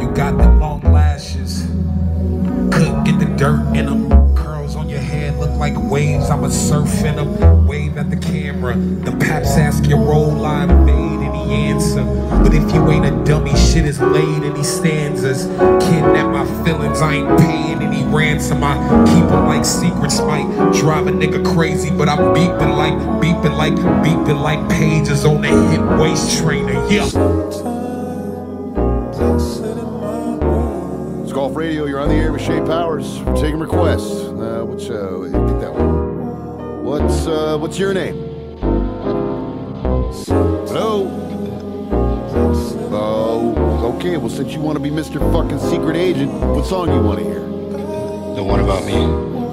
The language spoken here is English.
You got the long lashes. Could get the dirt in them. Curls on your head look like waves. I'ma surf in them. Wave at the camera. The paps ask your role line made any answer. But if you ain't a dummy, shit is laid in these stanzas. Kidnap my feelings, I ain't paying any ransom. I keep them like secrets might drive a nigga crazy, but I'm beeping like, beeping like, beeping like pages on the hit waist trainer. Yeah. It's Golf Radio. You're on the air with Shay Powers. We're taking requests. Uh, which, uh, get that one. What's, uh, what's your name? Okay. Well, since you want to be Mr. fucking Secret Agent, what song you want to hear? The one about me.